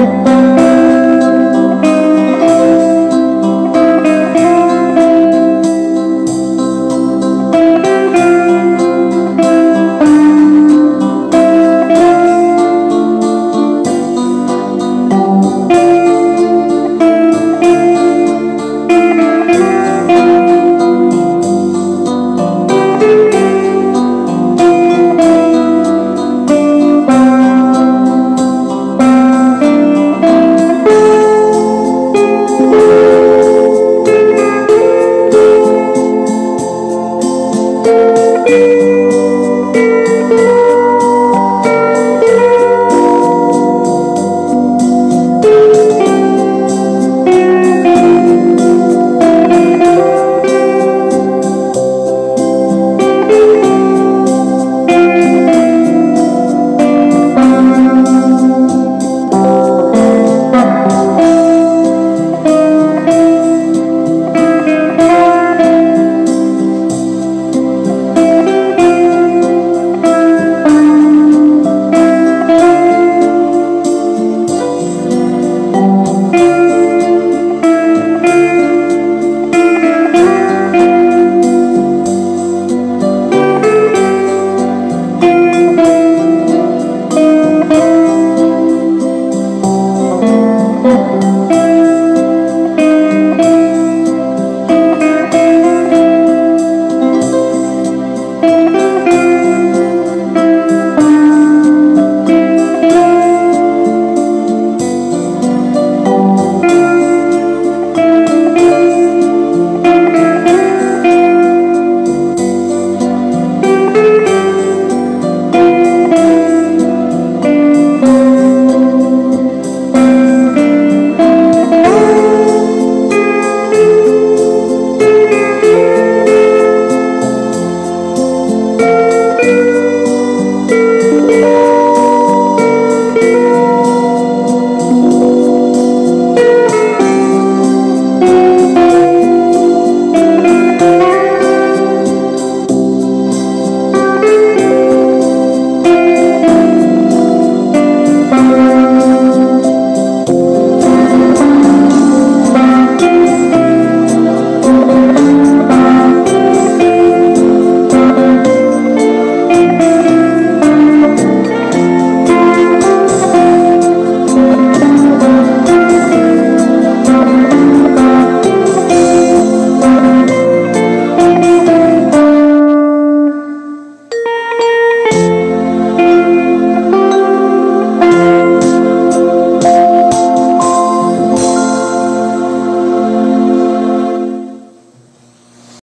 Amen.